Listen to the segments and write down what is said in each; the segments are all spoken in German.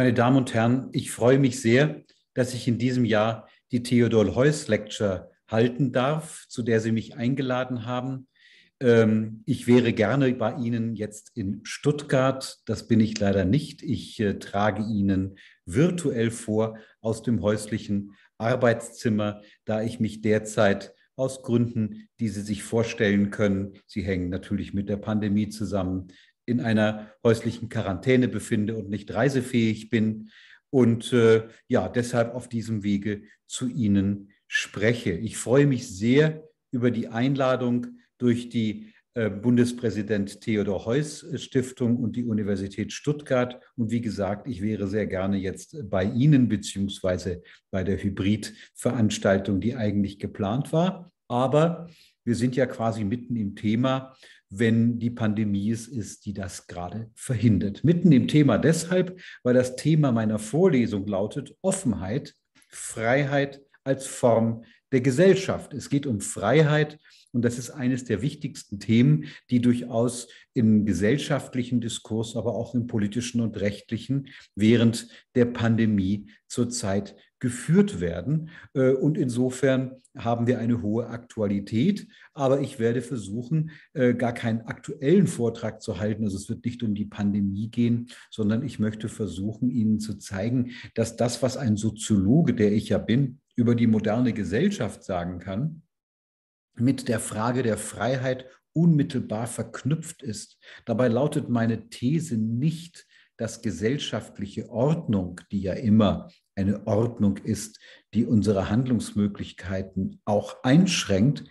Meine Damen und Herren, ich freue mich sehr, dass ich in diesem Jahr die Theodor Heuss Lecture halten darf, zu der Sie mich eingeladen haben. Ähm, ich wäre gerne bei Ihnen jetzt in Stuttgart. Das bin ich leider nicht. Ich äh, trage Ihnen virtuell vor aus dem häuslichen Arbeitszimmer, da ich mich derzeit aus Gründen, die Sie sich vorstellen können, sie hängen natürlich mit der Pandemie zusammen, in einer häuslichen Quarantäne befinde und nicht reisefähig bin und äh, ja, deshalb auf diesem Wege zu Ihnen spreche. Ich freue mich sehr über die Einladung durch die äh, Bundespräsident Theodor Heuss Stiftung und die Universität Stuttgart. Und wie gesagt, ich wäre sehr gerne jetzt bei Ihnen beziehungsweise bei der Hybridveranstaltung, die eigentlich geplant war. Aber wir sind ja quasi mitten im Thema, wenn die Pandemie es ist, die das gerade verhindert. Mitten im Thema deshalb, weil das Thema meiner Vorlesung lautet Offenheit, Freiheit als Form der Gesellschaft. Es geht um Freiheit und das ist eines der wichtigsten Themen, die durchaus im gesellschaftlichen Diskurs, aber auch im politischen und rechtlichen während der Pandemie zurzeit geführt werden. Äh, und insofern haben wir eine hohe Aktualität. Aber ich werde versuchen, äh, gar keinen aktuellen Vortrag zu halten. Also es wird nicht um die Pandemie gehen, sondern ich möchte versuchen, Ihnen zu zeigen, dass das, was ein Soziologe, der ich ja bin, über die moderne Gesellschaft sagen kann, mit der Frage der Freiheit unmittelbar verknüpft ist. Dabei lautet meine These nicht, dass gesellschaftliche Ordnung, die ja immer eine Ordnung ist, die unsere Handlungsmöglichkeiten auch einschränkt,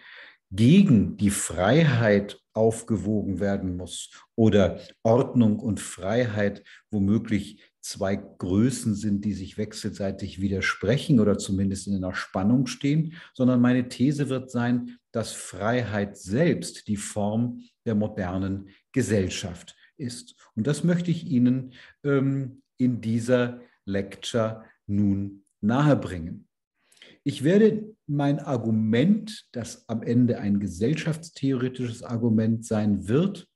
gegen die Freiheit aufgewogen werden muss oder Ordnung und Freiheit womöglich zwei Größen sind, die sich wechselseitig widersprechen oder zumindest in einer Spannung stehen, sondern meine These wird sein, dass Freiheit selbst die Form der modernen Gesellschaft ist. Und das möchte ich Ihnen ähm, in dieser Lecture nun nahebringen. Ich werde mein Argument, das am Ende ein gesellschaftstheoretisches Argument sein wird,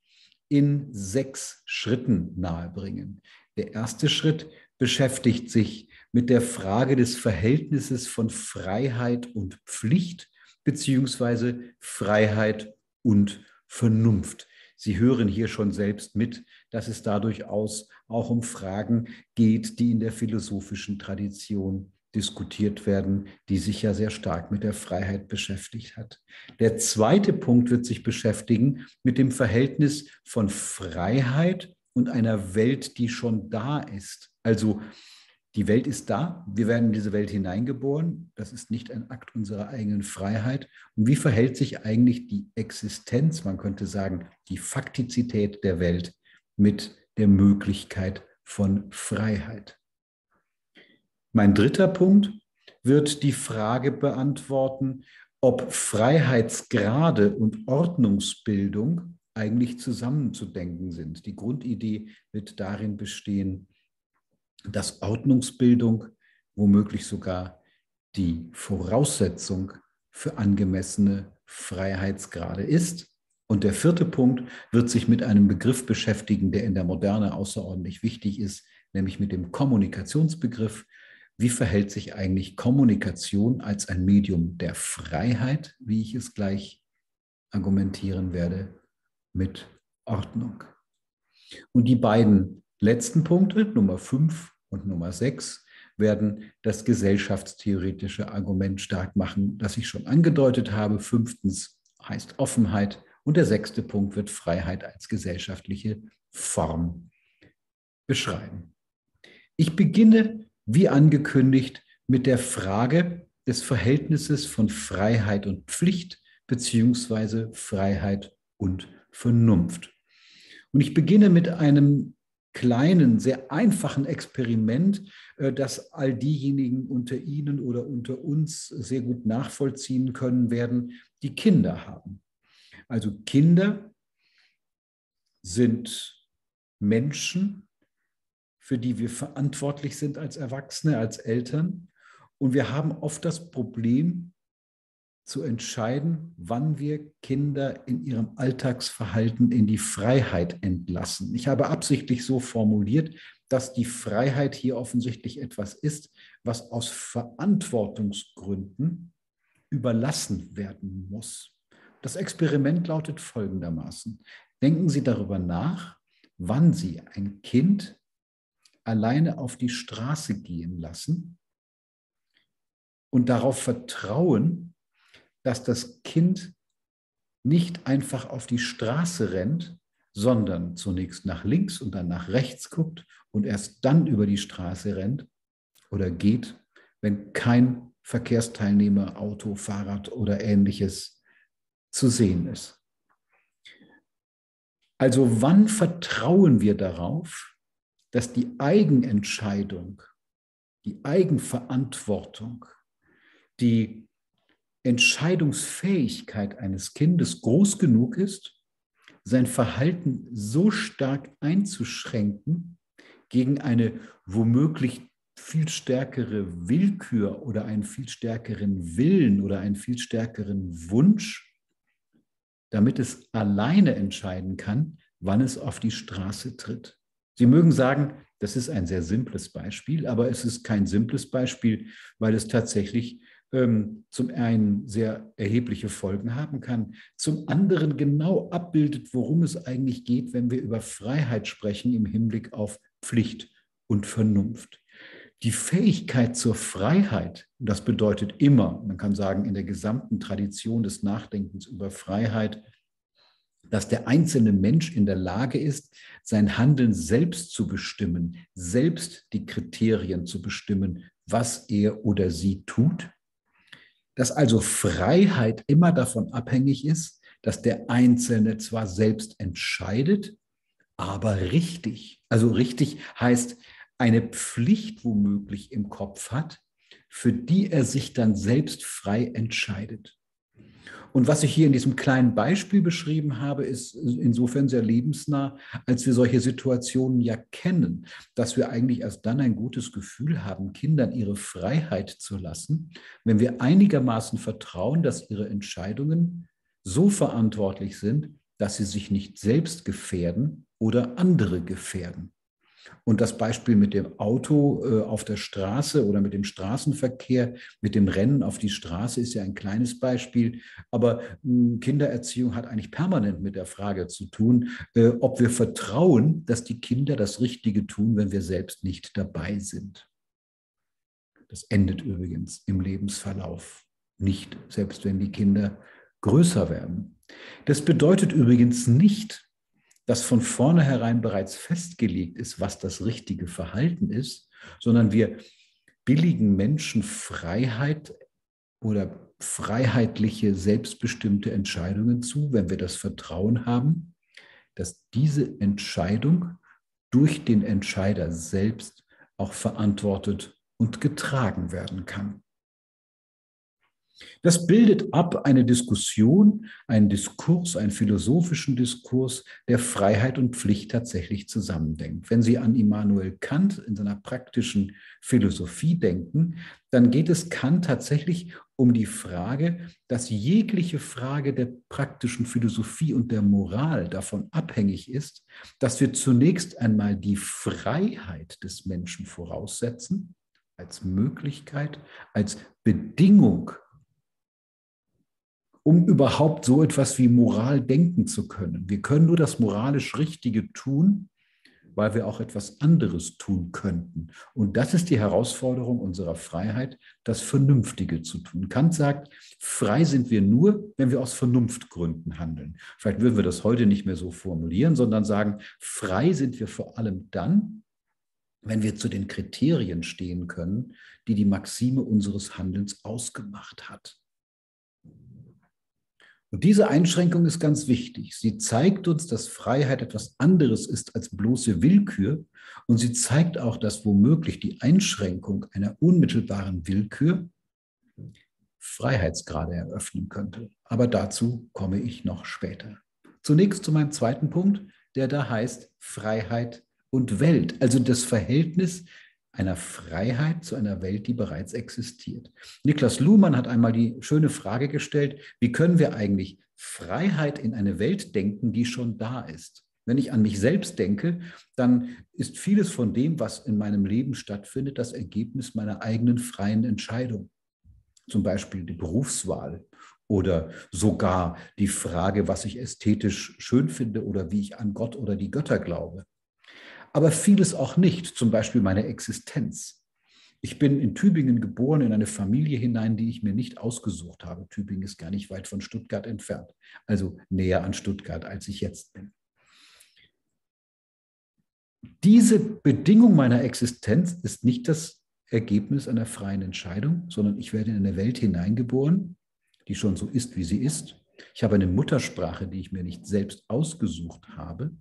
in sechs Schritten nahebringen. Der erste Schritt beschäftigt sich mit der Frage des Verhältnisses von Freiheit und Pflicht beziehungsweise Freiheit und Vernunft. Sie hören hier schon selbst mit, dass es da durchaus auch um Fragen geht, die in der philosophischen Tradition diskutiert werden, die sich ja sehr stark mit der Freiheit beschäftigt hat. Der zweite Punkt wird sich beschäftigen mit dem Verhältnis von Freiheit und einer Welt, die schon da ist. Also die Welt ist da, wir werden in diese Welt hineingeboren, das ist nicht ein Akt unserer eigenen Freiheit. Und wie verhält sich eigentlich die Existenz, man könnte sagen, die Faktizität der Welt mit der Möglichkeit von Freiheit? Mein dritter Punkt wird die Frage beantworten, ob Freiheitsgrade und Ordnungsbildung eigentlich zusammenzudenken sind. Die Grundidee wird darin bestehen, dass Ordnungsbildung womöglich sogar die Voraussetzung für angemessene Freiheitsgrade ist. Und der vierte Punkt wird sich mit einem Begriff beschäftigen, der in der Moderne außerordentlich wichtig ist, nämlich mit dem Kommunikationsbegriff. Wie verhält sich eigentlich Kommunikation als ein Medium der Freiheit, wie ich es gleich argumentieren werde, mit Ordnung. Und die beiden letzten Punkte, Nummer 5 und Nummer 6, werden das gesellschaftstheoretische Argument stark machen, das ich schon angedeutet habe. Fünftens heißt Offenheit und der sechste Punkt wird Freiheit als gesellschaftliche Form beschreiben. Ich beginne, wie angekündigt, mit der Frage des Verhältnisses von Freiheit und Pflicht beziehungsweise Freiheit und Vernunft. Und ich beginne mit einem kleinen, sehr einfachen Experiment, äh, das all diejenigen unter Ihnen oder unter uns sehr gut nachvollziehen können werden, die Kinder haben. Also Kinder sind Menschen, für die wir verantwortlich sind als Erwachsene, als Eltern. Und wir haben oft das Problem, zu entscheiden, wann wir Kinder in ihrem Alltagsverhalten in die Freiheit entlassen. Ich habe absichtlich so formuliert, dass die Freiheit hier offensichtlich etwas ist, was aus Verantwortungsgründen überlassen werden muss. Das Experiment lautet folgendermaßen. Denken Sie darüber nach, wann Sie ein Kind alleine auf die Straße gehen lassen und darauf vertrauen, dass das Kind nicht einfach auf die Straße rennt, sondern zunächst nach links und dann nach rechts guckt und erst dann über die Straße rennt oder geht, wenn kein Verkehrsteilnehmer, Auto, Fahrrad oder ähnliches zu sehen ist. Also wann vertrauen wir darauf, dass die Eigenentscheidung, die Eigenverantwortung, die Entscheidungsfähigkeit eines Kindes groß genug ist, sein Verhalten so stark einzuschränken gegen eine womöglich viel stärkere Willkür oder einen viel stärkeren Willen oder einen viel stärkeren Wunsch, damit es alleine entscheiden kann, wann es auf die Straße tritt. Sie mögen sagen, das ist ein sehr simples Beispiel, aber es ist kein simples Beispiel, weil es tatsächlich zum einen sehr erhebliche Folgen haben kann, zum anderen genau abbildet, worum es eigentlich geht, wenn wir über Freiheit sprechen im Hinblick auf Pflicht und Vernunft. Die Fähigkeit zur Freiheit, das bedeutet immer, man kann sagen, in der gesamten Tradition des Nachdenkens über Freiheit, dass der einzelne Mensch in der Lage ist, sein Handeln selbst zu bestimmen, selbst die Kriterien zu bestimmen, was er oder sie tut dass also Freiheit immer davon abhängig ist, dass der Einzelne zwar selbst entscheidet, aber richtig. Also richtig heißt eine Pflicht womöglich im Kopf hat, für die er sich dann selbst frei entscheidet. Und was ich hier in diesem kleinen Beispiel beschrieben habe, ist insofern sehr lebensnah, als wir solche Situationen ja kennen, dass wir eigentlich erst dann ein gutes Gefühl haben, Kindern ihre Freiheit zu lassen, wenn wir einigermaßen vertrauen, dass ihre Entscheidungen so verantwortlich sind, dass sie sich nicht selbst gefährden oder andere gefährden. Und das Beispiel mit dem Auto äh, auf der Straße oder mit dem Straßenverkehr, mit dem Rennen auf die Straße ist ja ein kleines Beispiel. Aber mh, Kindererziehung hat eigentlich permanent mit der Frage zu tun, äh, ob wir vertrauen, dass die Kinder das Richtige tun, wenn wir selbst nicht dabei sind. Das endet übrigens im Lebensverlauf nicht, selbst wenn die Kinder größer werden. Das bedeutet übrigens nicht, dass von vornherein bereits festgelegt ist, was das richtige Verhalten ist, sondern wir billigen Menschen Freiheit oder freiheitliche, selbstbestimmte Entscheidungen zu, wenn wir das Vertrauen haben, dass diese Entscheidung durch den Entscheider selbst auch verantwortet und getragen werden kann. Das bildet ab eine Diskussion, einen Diskurs, einen philosophischen Diskurs, der Freiheit und Pflicht tatsächlich zusammendenkt. Wenn Sie an Immanuel Kant in seiner praktischen Philosophie denken, dann geht es Kant tatsächlich um die Frage, dass jegliche Frage der praktischen Philosophie und der Moral davon abhängig ist, dass wir zunächst einmal die Freiheit des Menschen voraussetzen als Möglichkeit, als Bedingung um überhaupt so etwas wie Moral denken zu können. Wir können nur das moralisch Richtige tun, weil wir auch etwas anderes tun könnten. Und das ist die Herausforderung unserer Freiheit, das Vernünftige zu tun. Kant sagt, frei sind wir nur, wenn wir aus Vernunftgründen handeln. Vielleicht würden wir das heute nicht mehr so formulieren, sondern sagen, frei sind wir vor allem dann, wenn wir zu den Kriterien stehen können, die die Maxime unseres Handelns ausgemacht hat. Und diese Einschränkung ist ganz wichtig. Sie zeigt uns, dass Freiheit etwas anderes ist als bloße Willkür. Und sie zeigt auch, dass womöglich die Einschränkung einer unmittelbaren Willkür Freiheitsgrade eröffnen könnte. Aber dazu komme ich noch später. Zunächst zu meinem zweiten Punkt, der da heißt Freiheit und Welt, also das Verhältnis einer Freiheit zu einer Welt, die bereits existiert. Niklas Luhmann hat einmal die schöne Frage gestellt, wie können wir eigentlich Freiheit in eine Welt denken, die schon da ist? Wenn ich an mich selbst denke, dann ist vieles von dem, was in meinem Leben stattfindet, das Ergebnis meiner eigenen freien Entscheidung. Zum Beispiel die Berufswahl oder sogar die Frage, was ich ästhetisch schön finde oder wie ich an Gott oder die Götter glaube. Aber vieles auch nicht, zum Beispiel meine Existenz. Ich bin in Tübingen geboren, in eine Familie hinein, die ich mir nicht ausgesucht habe. Tübingen ist gar nicht weit von Stuttgart entfernt, also näher an Stuttgart, als ich jetzt bin. Diese Bedingung meiner Existenz ist nicht das Ergebnis einer freien Entscheidung, sondern ich werde in eine Welt hineingeboren, die schon so ist, wie sie ist. Ich habe eine Muttersprache, die ich mir nicht selbst ausgesucht habe.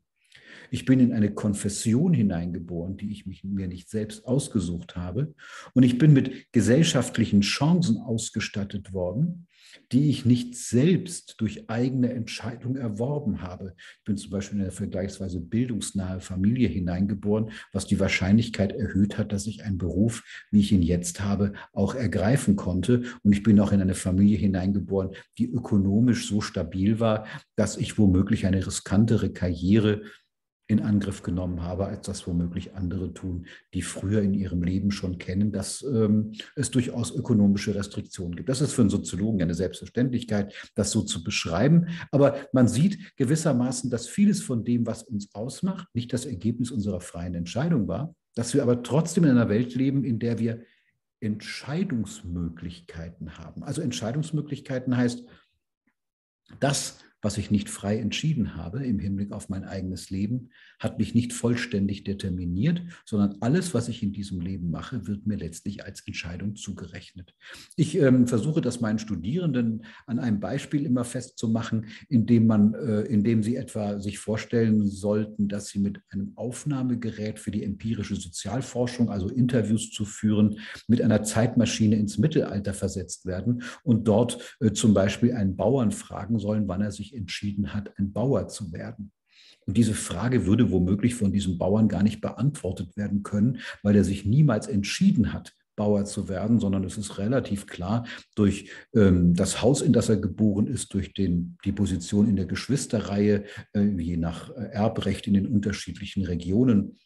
Ich bin in eine Konfession hineingeboren, die ich mich, mir nicht selbst ausgesucht habe. Und ich bin mit gesellschaftlichen Chancen ausgestattet worden, die ich nicht selbst durch eigene Entscheidung erworben habe. Ich bin zum Beispiel in eine vergleichsweise bildungsnahe Familie hineingeboren, was die Wahrscheinlichkeit erhöht hat, dass ich einen Beruf, wie ich ihn jetzt habe, auch ergreifen konnte. Und ich bin auch in eine Familie hineingeboren, die ökonomisch so stabil war, dass ich womöglich eine riskantere Karriere in Angriff genommen habe, als das womöglich andere tun, die früher in ihrem Leben schon kennen, dass ähm, es durchaus ökonomische Restriktionen gibt. Das ist für einen Soziologen eine Selbstverständlichkeit, das so zu beschreiben. Aber man sieht gewissermaßen, dass vieles von dem, was uns ausmacht, nicht das Ergebnis unserer freien Entscheidung war, dass wir aber trotzdem in einer Welt leben, in der wir Entscheidungsmöglichkeiten haben. Also Entscheidungsmöglichkeiten heißt, das, was ich nicht frei entschieden habe im Hinblick auf mein eigenes Leben, hat mich nicht vollständig determiniert, sondern alles, was ich in diesem Leben mache, wird mir letztlich als Entscheidung zugerechnet. Ich ähm, versuche das meinen Studierenden an einem Beispiel immer festzumachen, indem man, äh, indem sie etwa sich vorstellen sollten, dass sie mit einem Aufnahmegerät für die empirische Sozialforschung, also Interviews zu führen, mit einer Zeitmaschine ins Mittelalter versetzt werden und dort äh, zum Beispiel einen Bauern fragen sollen, wann er sich entschieden hat, ein Bauer zu werden. Und diese Frage würde womöglich von diesem Bauern gar nicht beantwortet werden können, weil er sich niemals entschieden hat, Bauer zu werden, sondern es ist relativ klar durch ähm, das Haus, in das er geboren ist, durch den, die Position in der Geschwisterreihe, äh, je nach äh, Erbrecht in den unterschiedlichen Regionen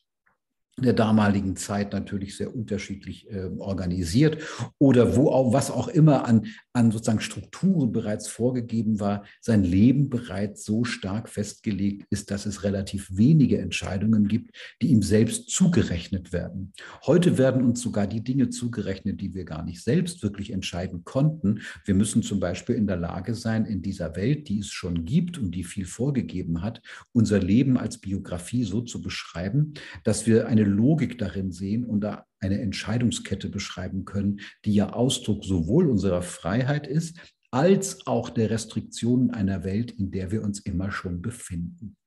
der damaligen Zeit natürlich sehr unterschiedlich äh, organisiert oder wo auch, was auch immer an, an sozusagen Strukturen bereits vorgegeben war, sein Leben bereits so stark festgelegt ist, dass es relativ wenige Entscheidungen gibt, die ihm selbst zugerechnet werden. Heute werden uns sogar die Dinge zugerechnet, die wir gar nicht selbst wirklich entscheiden konnten. Wir müssen zum Beispiel in der Lage sein, in dieser Welt, die es schon gibt und die viel vorgegeben hat, unser Leben als Biografie so zu beschreiben, dass wir eine Logik darin sehen und da eine Entscheidungskette beschreiben können, die ja Ausdruck sowohl unserer Freiheit ist, als auch der Restriktionen einer Welt, in der wir uns immer schon befinden.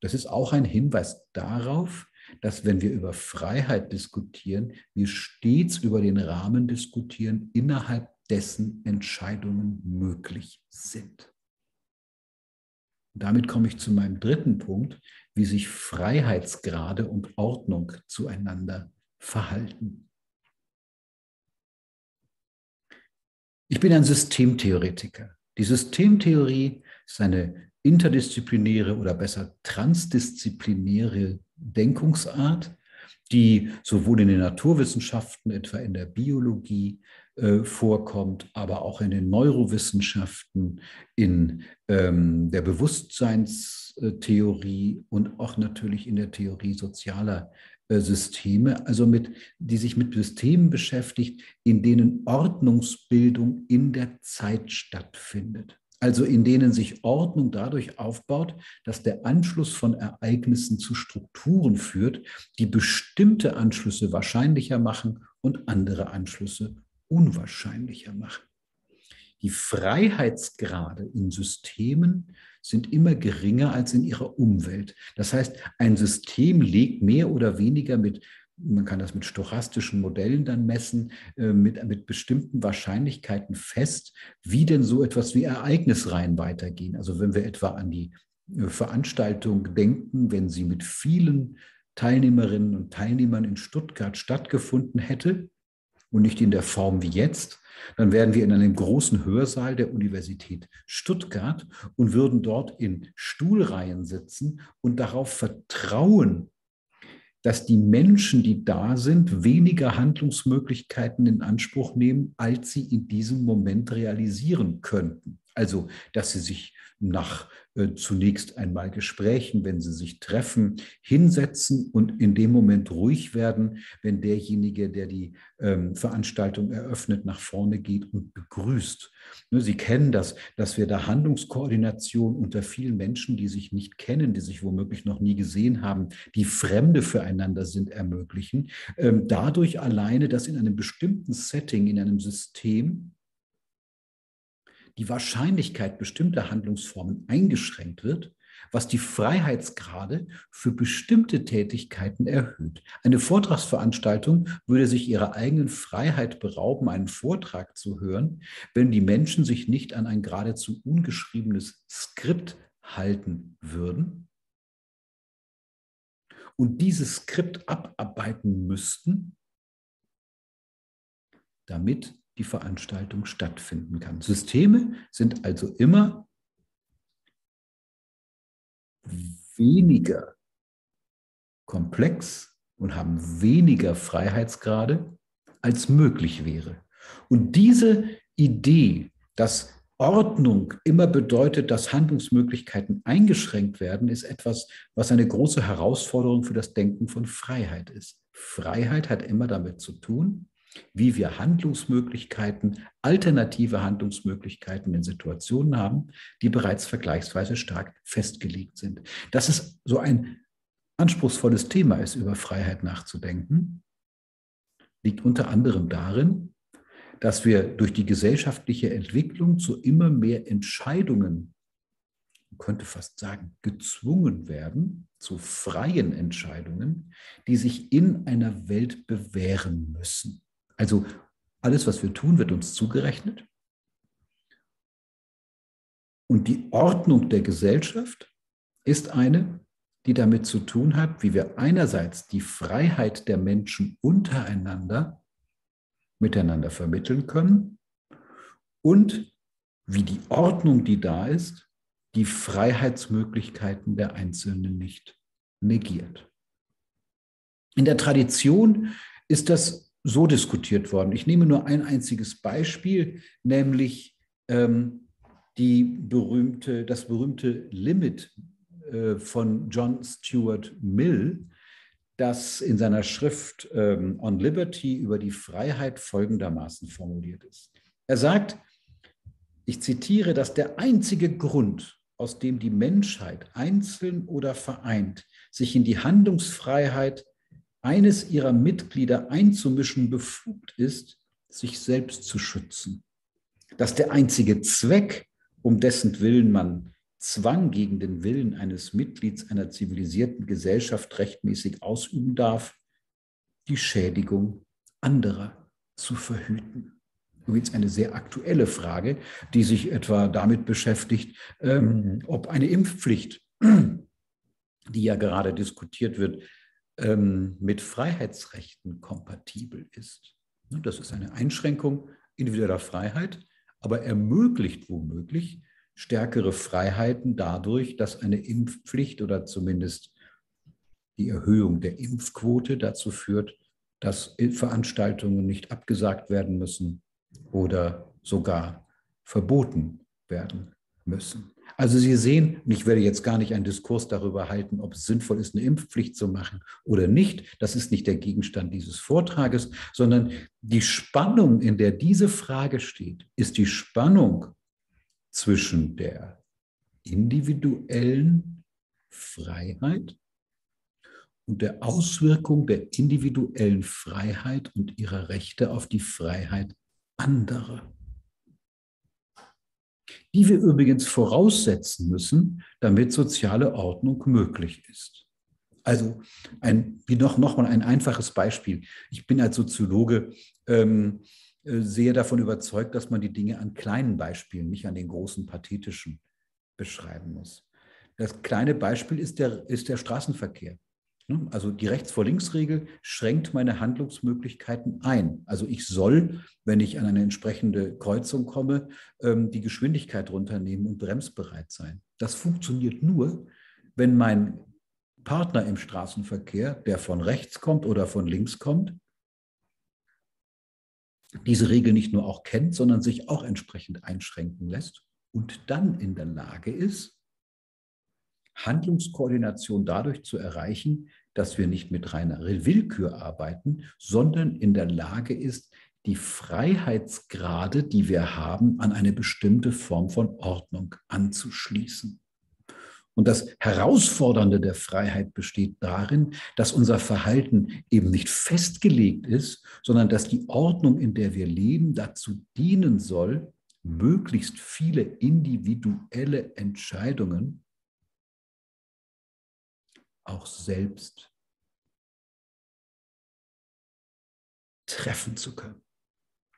Das ist auch ein Hinweis darauf, dass wenn wir über Freiheit diskutieren, wir stets über den Rahmen diskutieren, innerhalb dessen Entscheidungen möglich sind. damit komme ich zu meinem dritten Punkt, wie sich Freiheitsgrade und Ordnung zueinander verhalten. Ich bin ein Systemtheoretiker. Die Systemtheorie ist eine interdisziplinäre oder besser transdisziplinäre Denkungsart, die sowohl in den Naturwissenschaften, etwa in der Biologie, äh, vorkommt, aber auch in den Neurowissenschaften, in ähm, der Bewusstseinstheorie und auch natürlich in der Theorie sozialer äh, Systeme, also mit, die sich mit Systemen beschäftigt, in denen Ordnungsbildung in der Zeit stattfindet. Also in denen sich Ordnung dadurch aufbaut, dass der Anschluss von Ereignissen zu Strukturen führt, die bestimmte Anschlüsse wahrscheinlicher machen und andere Anschlüsse unwahrscheinlicher machen. Die Freiheitsgrade in Systemen sind immer geringer als in ihrer Umwelt. Das heißt, ein System legt mehr oder weniger mit, man kann das mit stochastischen Modellen dann messen, äh, mit, mit bestimmten Wahrscheinlichkeiten fest, wie denn so etwas wie Ereignisreihen weitergehen. Also wenn wir etwa an die äh, Veranstaltung denken, wenn sie mit vielen Teilnehmerinnen und Teilnehmern in Stuttgart stattgefunden hätte, und nicht in der Form wie jetzt, dann wären wir in einem großen Hörsaal der Universität Stuttgart und würden dort in Stuhlreihen sitzen und darauf vertrauen, dass die Menschen, die da sind, weniger Handlungsmöglichkeiten in Anspruch nehmen, als sie in diesem Moment realisieren könnten. Also, dass sie sich nach zunächst einmal Gesprächen, wenn sie sich treffen, hinsetzen und in dem Moment ruhig werden, wenn derjenige, der die ähm, Veranstaltung eröffnet, nach vorne geht und begrüßt. Ne, sie kennen das, dass wir da Handlungskoordination unter vielen Menschen, die sich nicht kennen, die sich womöglich noch nie gesehen haben, die Fremde füreinander sind, ermöglichen. Ähm, dadurch alleine, dass in einem bestimmten Setting, in einem System, die Wahrscheinlichkeit bestimmter Handlungsformen eingeschränkt wird, was die Freiheitsgrade für bestimmte Tätigkeiten erhöht. Eine Vortragsveranstaltung würde sich ihrer eigenen Freiheit berauben, einen Vortrag zu hören, wenn die Menschen sich nicht an ein geradezu ungeschriebenes Skript halten würden und dieses Skript abarbeiten müssten, damit die Veranstaltung stattfinden kann. Systeme sind also immer weniger komplex und haben weniger Freiheitsgrade, als möglich wäre. Und diese Idee, dass Ordnung immer bedeutet, dass Handlungsmöglichkeiten eingeschränkt werden, ist etwas, was eine große Herausforderung für das Denken von Freiheit ist. Freiheit hat immer damit zu tun, wie wir Handlungsmöglichkeiten, alternative Handlungsmöglichkeiten in Situationen haben, die bereits vergleichsweise stark festgelegt sind. Dass es so ein anspruchsvolles Thema ist, über Freiheit nachzudenken, liegt unter anderem darin, dass wir durch die gesellschaftliche Entwicklung zu immer mehr Entscheidungen, man könnte fast sagen, gezwungen werden, zu freien Entscheidungen, die sich in einer Welt bewähren müssen. Also alles, was wir tun, wird uns zugerechnet. Und die Ordnung der Gesellschaft ist eine, die damit zu tun hat, wie wir einerseits die Freiheit der Menschen untereinander miteinander vermitteln können und wie die Ordnung, die da ist, die Freiheitsmöglichkeiten der Einzelnen nicht negiert. In der Tradition ist das so diskutiert worden. Ich nehme nur ein einziges Beispiel, nämlich ähm, die berühmte, das berühmte Limit äh, von John Stuart Mill, das in seiner Schrift ähm, On Liberty über die Freiheit folgendermaßen formuliert ist. Er sagt, ich zitiere, dass der einzige Grund, aus dem die Menschheit einzeln oder vereint sich in die Handlungsfreiheit eines ihrer Mitglieder einzumischen befugt ist, sich selbst zu schützen. Dass der einzige Zweck, um dessen Willen man Zwang gegen den Willen eines Mitglieds einer zivilisierten Gesellschaft rechtmäßig ausüben darf, die Schädigung anderer zu verhüten. Übrigens eine sehr aktuelle Frage, die sich etwa damit beschäftigt, ähm, ob eine Impfpflicht, die ja gerade diskutiert wird, ähm, mit Freiheitsrechten kompatibel ist. Ne, das ist eine Einschränkung individueller Freiheit, aber ermöglicht womöglich stärkere Freiheiten dadurch, dass eine Impfpflicht oder zumindest die Erhöhung der Impfquote dazu führt, dass Veranstaltungen nicht abgesagt werden müssen oder sogar verboten werden müssen. Also Sie sehen, und ich werde jetzt gar nicht einen Diskurs darüber halten, ob es sinnvoll ist, eine Impfpflicht zu machen oder nicht. Das ist nicht der Gegenstand dieses Vortrages, sondern die Spannung, in der diese Frage steht, ist die Spannung zwischen der individuellen Freiheit und der Auswirkung der individuellen Freiheit und ihrer Rechte auf die Freiheit anderer die wir übrigens voraussetzen müssen, damit soziale Ordnung möglich ist. Also ein, wie noch, noch mal ein einfaches Beispiel. Ich bin als Soziologe ähm, äh, sehr davon überzeugt, dass man die Dinge an kleinen Beispielen, nicht an den großen pathetischen beschreiben muss. Das kleine Beispiel ist der, ist der Straßenverkehr. Ne? Also die Rechts vor links Regel schränkt meine Handlungsmöglichkeiten ein. Also ich soll, wenn ich an eine entsprechende Kreuzung komme, ähm, die Geschwindigkeit runternehmen und bremsbereit sein. Das funktioniert nur, wenn mein Partner im Straßenverkehr, der von rechts kommt oder von links kommt, diese Regel nicht nur auch kennt, sondern sich auch entsprechend einschränken lässt und dann in der Lage ist, Handlungskoordination dadurch zu erreichen, dass wir nicht mit reiner Willkür arbeiten, sondern in der Lage ist, die Freiheitsgrade, die wir haben, an eine bestimmte Form von Ordnung anzuschließen. Und das Herausfordernde der Freiheit besteht darin, dass unser Verhalten eben nicht festgelegt ist, sondern dass die Ordnung, in der wir leben, dazu dienen soll, möglichst viele individuelle Entscheidungen auch selbst treffen zu können.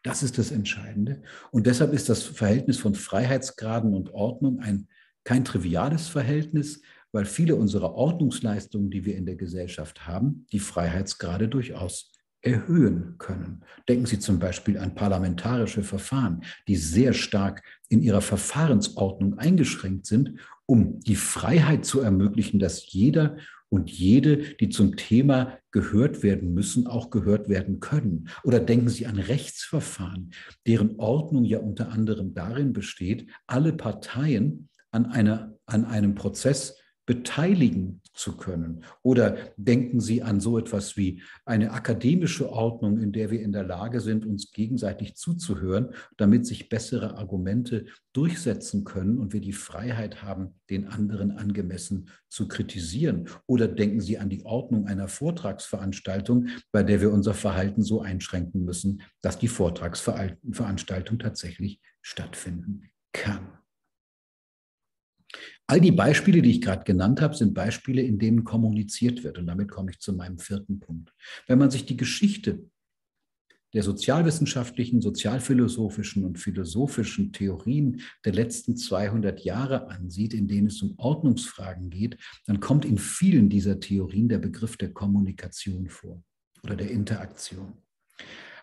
Das ist das Entscheidende. Und deshalb ist das Verhältnis von Freiheitsgraden und Ordnung ein kein triviales Verhältnis, weil viele unserer Ordnungsleistungen, die wir in der Gesellschaft haben, die Freiheitsgrade durchaus erhöhen können. Denken Sie zum Beispiel an parlamentarische Verfahren, die sehr stark in ihrer Verfahrensordnung eingeschränkt sind, um die Freiheit zu ermöglichen, dass jeder und jede, die zum Thema gehört werden müssen, auch gehört werden können. Oder denken Sie an Rechtsverfahren, deren Ordnung ja unter anderem darin besteht, alle Parteien an, einer, an einem Prozess beteiligen zu können? Oder denken Sie an so etwas wie eine akademische Ordnung, in der wir in der Lage sind, uns gegenseitig zuzuhören, damit sich bessere Argumente durchsetzen können und wir die Freiheit haben, den anderen angemessen zu kritisieren? Oder denken Sie an die Ordnung einer Vortragsveranstaltung, bei der wir unser Verhalten so einschränken müssen, dass die Vortragsveranstaltung tatsächlich stattfinden kann? All die Beispiele, die ich gerade genannt habe, sind Beispiele, in denen kommuniziert wird. Und damit komme ich zu meinem vierten Punkt. Wenn man sich die Geschichte der sozialwissenschaftlichen, sozialphilosophischen und philosophischen Theorien der letzten 200 Jahre ansieht, in denen es um Ordnungsfragen geht, dann kommt in vielen dieser Theorien der Begriff der Kommunikation vor oder der Interaktion.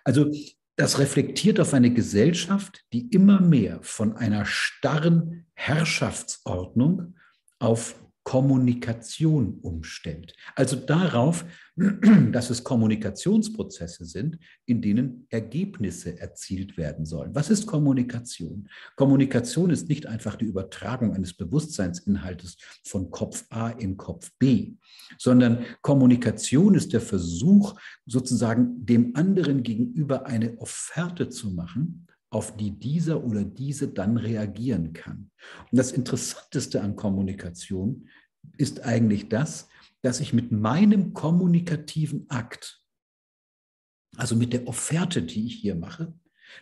Also das reflektiert auf eine Gesellschaft, die immer mehr von einer starren Herrschaftsordnung auf Kommunikation umstellt. Also darauf, dass es Kommunikationsprozesse sind, in denen Ergebnisse erzielt werden sollen. Was ist Kommunikation? Kommunikation ist nicht einfach die Übertragung eines Bewusstseinsinhaltes von Kopf A in Kopf B, sondern Kommunikation ist der Versuch, sozusagen dem anderen gegenüber eine Offerte zu machen, auf die dieser oder diese dann reagieren kann. Und das Interessanteste an Kommunikation ist eigentlich das, dass ich mit meinem kommunikativen Akt, also mit der Offerte, die ich hier mache,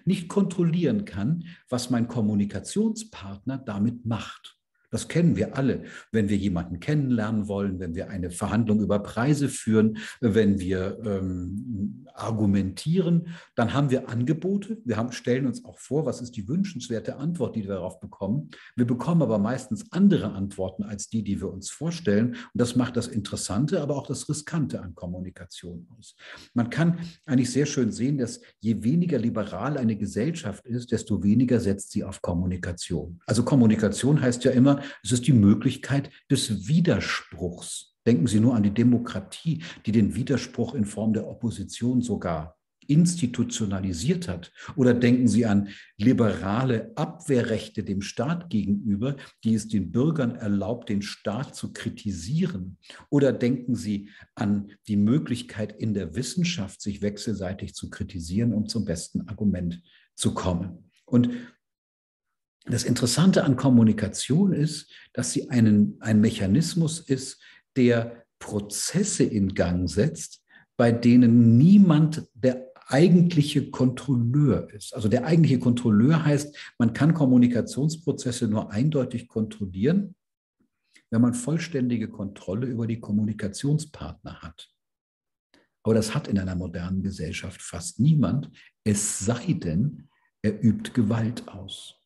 nicht kontrollieren kann, was mein Kommunikationspartner damit macht. Das kennen wir alle, wenn wir jemanden kennenlernen wollen, wenn wir eine Verhandlung über Preise führen, wenn wir ähm, argumentieren, dann haben wir Angebote. Wir haben, stellen uns auch vor, was ist die wünschenswerte Antwort, die wir darauf bekommen. Wir bekommen aber meistens andere Antworten als die, die wir uns vorstellen. Und das macht das Interessante, aber auch das Riskante an Kommunikation aus. Man kann eigentlich sehr schön sehen, dass je weniger liberal eine Gesellschaft ist, desto weniger setzt sie auf Kommunikation. Also Kommunikation heißt ja immer, es ist die Möglichkeit des Widerspruchs. Denken Sie nur an die Demokratie, die den Widerspruch in Form der Opposition sogar institutionalisiert hat. Oder denken Sie an liberale Abwehrrechte dem Staat gegenüber, die es den Bürgern erlaubt, den Staat zu kritisieren. Oder denken Sie an die Möglichkeit in der Wissenschaft, sich wechselseitig zu kritisieren und zum besten Argument zu kommen. Und das Interessante an Kommunikation ist, dass sie einen, ein Mechanismus ist, der Prozesse in Gang setzt, bei denen niemand der eigentliche Kontrolleur ist. Also der eigentliche Kontrolleur heißt, man kann Kommunikationsprozesse nur eindeutig kontrollieren, wenn man vollständige Kontrolle über die Kommunikationspartner hat. Aber das hat in einer modernen Gesellschaft fast niemand, es sei denn, er übt Gewalt aus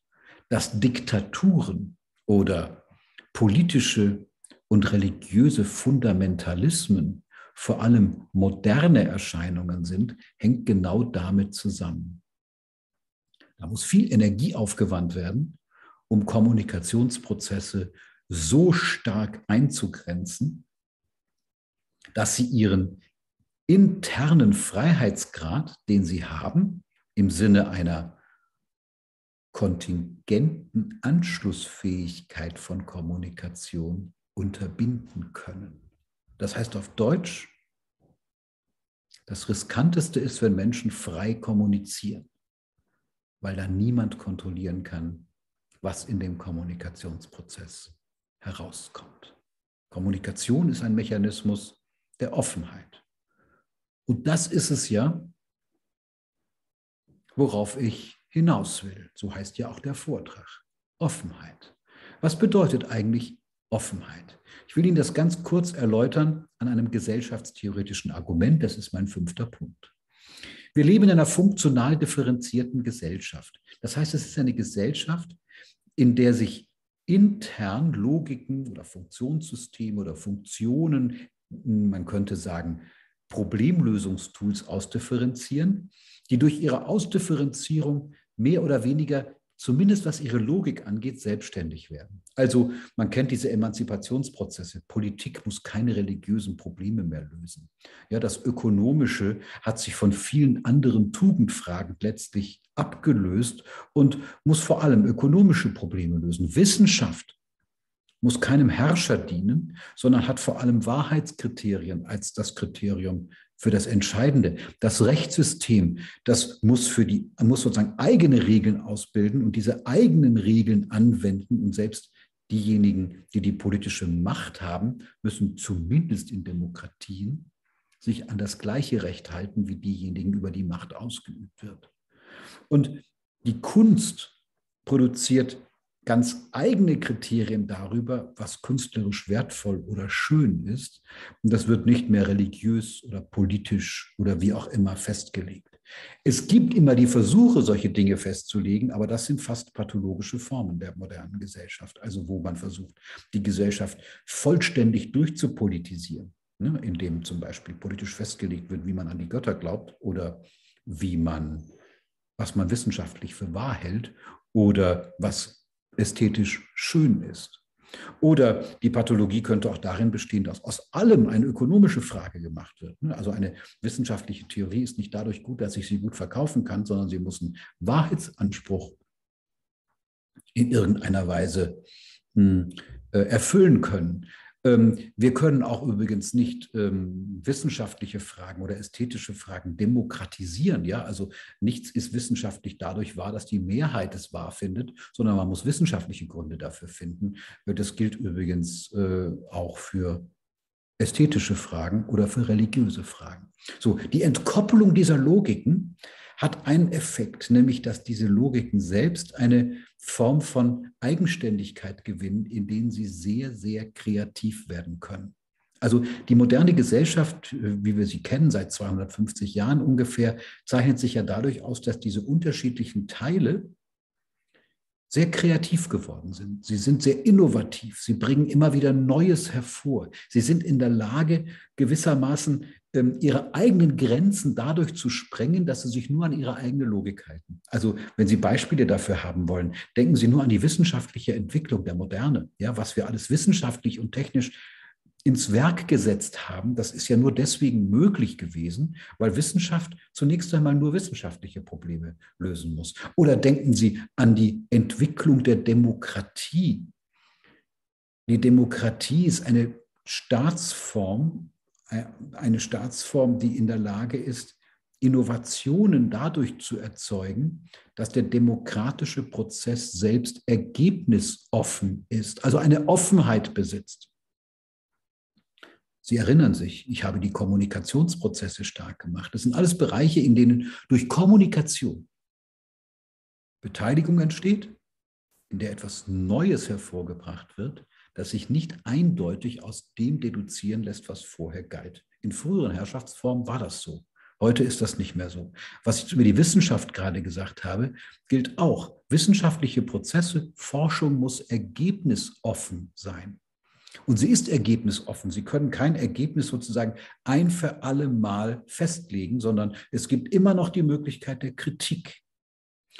dass Diktaturen oder politische und religiöse Fundamentalismen vor allem moderne Erscheinungen sind, hängt genau damit zusammen. Da muss viel Energie aufgewandt werden, um Kommunikationsprozesse so stark einzugrenzen, dass sie ihren internen Freiheitsgrad, den sie haben, im Sinne einer kontingenten Anschlussfähigkeit von Kommunikation unterbinden können. Das heißt auf Deutsch, das Riskanteste ist, wenn Menschen frei kommunizieren, weil da niemand kontrollieren kann, was in dem Kommunikationsprozess herauskommt. Kommunikation ist ein Mechanismus der Offenheit. Und das ist es ja, worauf ich hinaus will. So heißt ja auch der Vortrag. Offenheit. Was bedeutet eigentlich Offenheit? Ich will Ihnen das ganz kurz erläutern an einem gesellschaftstheoretischen Argument. Das ist mein fünfter Punkt. Wir leben in einer funktional differenzierten Gesellschaft. Das heißt, es ist eine Gesellschaft, in der sich intern Logiken oder Funktionssysteme oder Funktionen, man könnte sagen, Problemlösungstools ausdifferenzieren, die durch ihre Ausdifferenzierung mehr oder weniger, zumindest was ihre Logik angeht, selbstständig werden. Also man kennt diese Emanzipationsprozesse. Politik muss keine religiösen Probleme mehr lösen. Ja, das Ökonomische hat sich von vielen anderen Tugendfragen letztlich abgelöst und muss vor allem ökonomische Probleme lösen. Wissenschaft muss keinem Herrscher dienen, sondern hat vor allem Wahrheitskriterien als das Kriterium für das Entscheidende. Das Rechtssystem, das muss für die, muss sozusagen eigene Regeln ausbilden und diese eigenen Regeln anwenden und selbst diejenigen, die die politische Macht haben, müssen zumindest in Demokratien sich an das gleiche Recht halten wie diejenigen, über die Macht ausgeübt wird. Und die Kunst produziert ganz eigene Kriterien darüber, was künstlerisch wertvoll oder schön ist. Und das wird nicht mehr religiös oder politisch oder wie auch immer festgelegt. Es gibt immer die Versuche, solche Dinge festzulegen, aber das sind fast pathologische Formen der modernen Gesellschaft, also wo man versucht, die Gesellschaft vollständig durchzupolitisieren, ne, indem zum Beispiel politisch festgelegt wird, wie man an die Götter glaubt oder wie man, was man wissenschaftlich für wahr hält oder was ästhetisch schön ist. Oder die Pathologie könnte auch darin bestehen, dass aus allem eine ökonomische Frage gemacht wird. Also eine wissenschaftliche Theorie ist nicht dadurch gut, dass ich sie gut verkaufen kann, sondern sie muss einen Wahrheitsanspruch in irgendeiner Weise hm, äh, erfüllen können. Ähm, wir können auch übrigens nicht ähm, wissenschaftliche Fragen oder ästhetische Fragen demokratisieren. Ja, also nichts ist wissenschaftlich dadurch wahr, dass die Mehrheit es wahr findet, sondern man muss wissenschaftliche Gründe dafür finden. Das gilt übrigens äh, auch für ästhetische Fragen oder für religiöse Fragen. So, die Entkoppelung dieser Logiken hat einen Effekt, nämlich dass diese Logiken selbst eine Form von Eigenständigkeit gewinnen, in denen sie sehr, sehr kreativ werden können. Also die moderne Gesellschaft, wie wir sie kennen, seit 250 Jahren ungefähr, zeichnet sich ja dadurch aus, dass diese unterschiedlichen Teile sehr kreativ geworden sind. Sie sind sehr innovativ. Sie bringen immer wieder Neues hervor. Sie sind in der Lage, gewissermaßen ähm, ihre eigenen Grenzen dadurch zu sprengen, dass sie sich nur an ihre eigene Logik halten. Also wenn Sie Beispiele dafür haben wollen, denken Sie nur an die wissenschaftliche Entwicklung der Moderne. Ja, was wir alles wissenschaftlich und technisch ins Werk gesetzt haben, das ist ja nur deswegen möglich gewesen, weil Wissenschaft zunächst einmal nur wissenschaftliche Probleme lösen muss. Oder denken Sie an die Entwicklung der Demokratie. Die Demokratie ist eine Staatsform, eine Staatsform, die in der Lage ist, Innovationen dadurch zu erzeugen, dass der demokratische Prozess selbst ergebnisoffen ist, also eine Offenheit besitzt. Sie erinnern sich, ich habe die Kommunikationsprozesse stark gemacht. Das sind alles Bereiche, in denen durch Kommunikation Beteiligung entsteht, in der etwas Neues hervorgebracht wird, das sich nicht eindeutig aus dem deduzieren lässt, was vorher galt. In früheren Herrschaftsformen war das so. Heute ist das nicht mehr so. Was ich über die Wissenschaft gerade gesagt habe, gilt auch. Wissenschaftliche Prozesse, Forschung muss ergebnisoffen sein. Und sie ist ergebnisoffen. Sie können kein Ergebnis sozusagen ein für alle Mal festlegen, sondern es gibt immer noch die Möglichkeit der Kritik.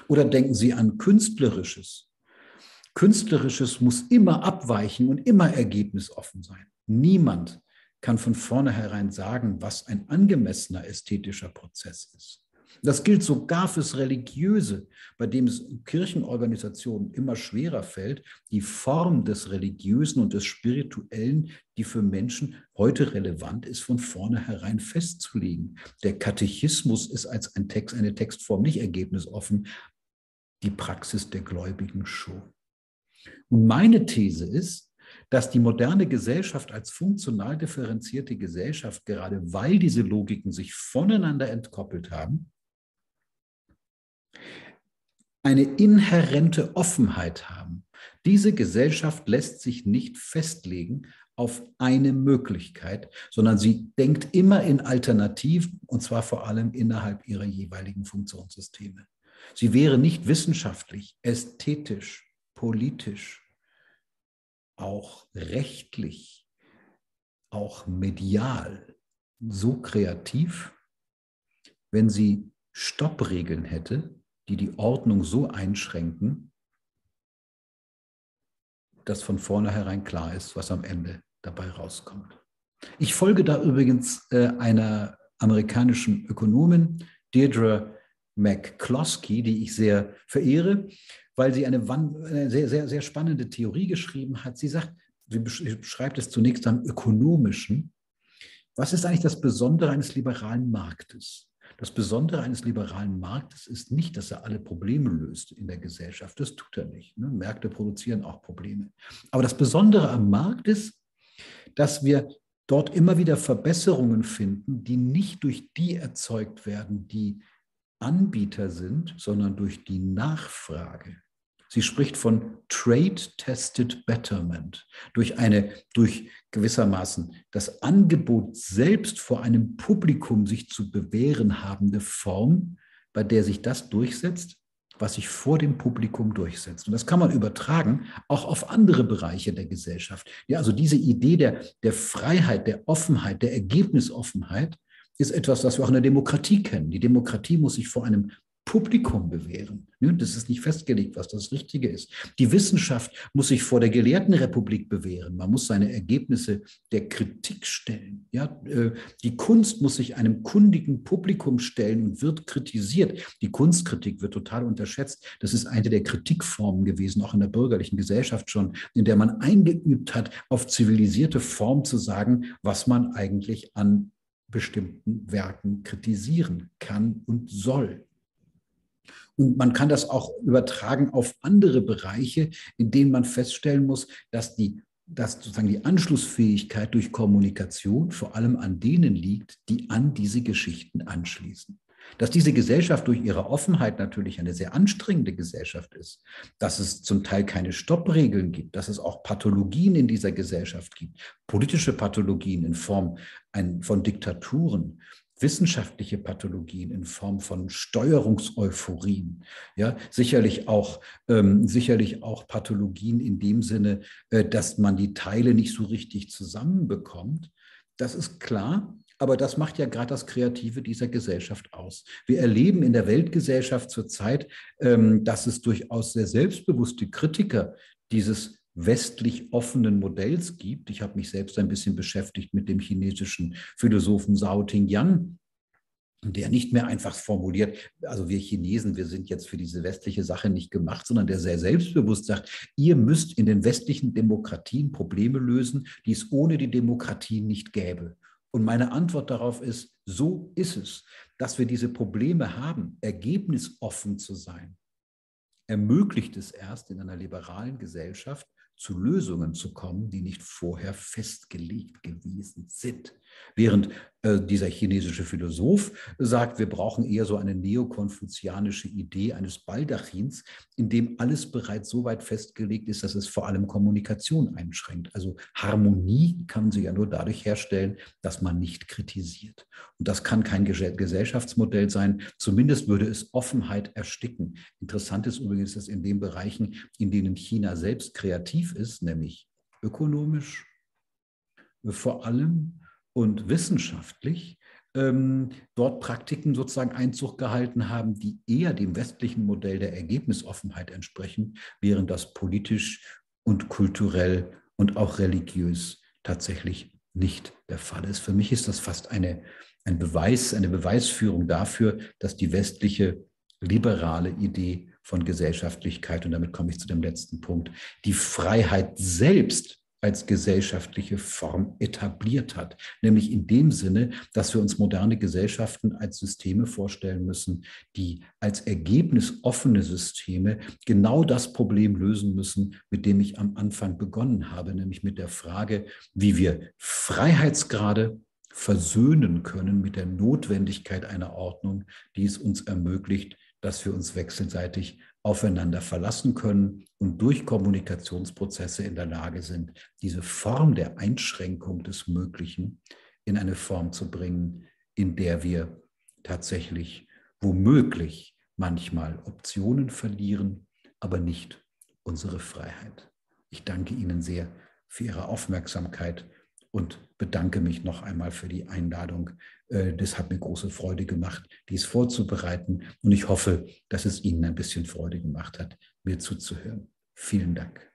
Oder denken Sie an Künstlerisches. Künstlerisches muss immer abweichen und immer ergebnisoffen sein. Niemand kann von vornherein sagen, was ein angemessener ästhetischer Prozess ist. Das gilt sogar fürs Religiöse, bei dem es Kirchenorganisationen immer schwerer fällt, die Form des Religiösen und des Spirituellen, die für Menschen heute relevant ist, von vornherein festzulegen. Der Katechismus ist als ein Text, eine Textform nicht ergebnisoffen, die Praxis der Gläubigen schon. Und meine These ist, dass die moderne Gesellschaft als funktional differenzierte Gesellschaft, gerade weil diese Logiken sich voneinander entkoppelt haben, eine inhärente Offenheit haben. Diese Gesellschaft lässt sich nicht festlegen auf eine Möglichkeit, sondern sie denkt immer in Alternativen und zwar vor allem innerhalb ihrer jeweiligen Funktionssysteme. Sie wäre nicht wissenschaftlich, ästhetisch, politisch, auch rechtlich, auch medial so kreativ, wenn sie Stoppregeln hätte, die die Ordnung so einschränken, dass von vornherein klar ist, was am Ende dabei rauskommt. Ich folge da übrigens äh, einer amerikanischen Ökonomin, Deirdre McCloskey, die ich sehr verehre, weil sie eine, eine sehr, sehr, sehr spannende Theorie geschrieben hat. Sie sagt, sie beschreibt es zunächst am ökonomischen. Was ist eigentlich das Besondere eines liberalen Marktes? Das Besondere eines liberalen Marktes ist nicht, dass er alle Probleme löst in der Gesellschaft. Das tut er nicht. Ne? Märkte produzieren auch Probleme. Aber das Besondere am Markt ist, dass wir dort immer wieder Verbesserungen finden, die nicht durch die erzeugt werden, die Anbieter sind, sondern durch die Nachfrage. Sie spricht von Trade-Tested Betterment, durch eine, durch gewissermaßen das Angebot selbst vor einem Publikum sich zu bewähren habende Form, bei der sich das durchsetzt, was sich vor dem Publikum durchsetzt. Und das kann man übertragen auch auf andere Bereiche der Gesellschaft. Ja, also diese Idee der, der Freiheit, der Offenheit, der Ergebnisoffenheit ist etwas, was wir auch in der Demokratie kennen. Die Demokratie muss sich vor einem Publikum bewähren. Das ist nicht festgelegt, was das Richtige ist. Die Wissenschaft muss sich vor der Gelehrtenrepublik bewähren. Man muss seine Ergebnisse der Kritik stellen. Ja, äh, die Kunst muss sich einem kundigen Publikum stellen und wird kritisiert. Die Kunstkritik wird total unterschätzt. Das ist eine der Kritikformen gewesen, auch in der bürgerlichen Gesellschaft schon, in der man eingeübt hat, auf zivilisierte Form zu sagen, was man eigentlich an bestimmten Werken kritisieren kann und soll. Und man kann das auch übertragen auf andere Bereiche, in denen man feststellen muss, dass die dass sozusagen die Anschlussfähigkeit durch Kommunikation vor allem an denen liegt, die an diese Geschichten anschließen. Dass diese Gesellschaft durch ihre Offenheit natürlich eine sehr anstrengende Gesellschaft ist, dass es zum Teil keine Stoppregeln gibt, dass es auch Pathologien in dieser Gesellschaft gibt, politische Pathologien in Form von Diktaturen, wissenschaftliche Pathologien in Form von Steuerungseuphorien, ja, sicherlich auch, ähm, sicherlich auch Pathologien in dem Sinne, äh, dass man die Teile nicht so richtig zusammenbekommt. Das ist klar, aber das macht ja gerade das Kreative dieser Gesellschaft aus. Wir erleben in der Weltgesellschaft zurzeit, ähm, dass es durchaus sehr selbstbewusste Kritiker dieses westlich offenen Modells gibt. Ich habe mich selbst ein bisschen beschäftigt mit dem chinesischen Philosophen Zhao Tingyan, der nicht mehr einfach formuliert, also wir Chinesen, wir sind jetzt für diese westliche Sache nicht gemacht, sondern der sehr selbstbewusst sagt, ihr müsst in den westlichen Demokratien Probleme lösen, die es ohne die Demokratie nicht gäbe. Und meine Antwort darauf ist, so ist es, dass wir diese Probleme haben, ergebnisoffen zu sein. Ermöglicht es erst in einer liberalen Gesellschaft, zu Lösungen zu kommen, die nicht vorher festgelegt gewesen sind. Während äh, dieser chinesische Philosoph sagt, wir brauchen eher so eine neokonfuzianische Idee eines Baldachins, in dem alles bereits so weit festgelegt ist, dass es vor allem Kommunikation einschränkt. Also Harmonie kann sie ja nur dadurch herstellen, dass man nicht kritisiert. Und das kann kein Gesellschaftsmodell sein. Zumindest würde es Offenheit ersticken. Interessant ist übrigens, dass in den Bereichen, in denen China selbst kreativ ist, nämlich ökonomisch, vor allem und wissenschaftlich ähm, dort Praktiken sozusagen Einzug gehalten haben, die eher dem westlichen Modell der Ergebnisoffenheit entsprechen, während das politisch und kulturell und auch religiös tatsächlich nicht der Fall ist. Für mich ist das fast eine, ein Beweis, eine Beweisführung dafür, dass die westliche liberale Idee von Gesellschaftlichkeit, und damit komme ich zu dem letzten Punkt, die Freiheit selbst als gesellschaftliche Form etabliert hat. Nämlich in dem Sinne, dass wir uns moderne Gesellschaften als Systeme vorstellen müssen, die als Ergebnis offene Systeme genau das Problem lösen müssen, mit dem ich am Anfang begonnen habe, nämlich mit der Frage, wie wir Freiheitsgrade versöhnen können mit der Notwendigkeit einer Ordnung, die es uns ermöglicht, dass wir uns wechselseitig aufeinander verlassen können und durch Kommunikationsprozesse in der Lage sind, diese Form der Einschränkung des Möglichen in eine Form zu bringen, in der wir tatsächlich womöglich manchmal Optionen verlieren, aber nicht unsere Freiheit. Ich danke Ihnen sehr für Ihre Aufmerksamkeit und bedanke mich noch einmal für die Einladung. Äh, das hat mir große Freude gemacht, dies vorzubereiten. Und ich hoffe, dass es Ihnen ein bisschen Freude gemacht hat, mir zuzuhören. Vielen Dank.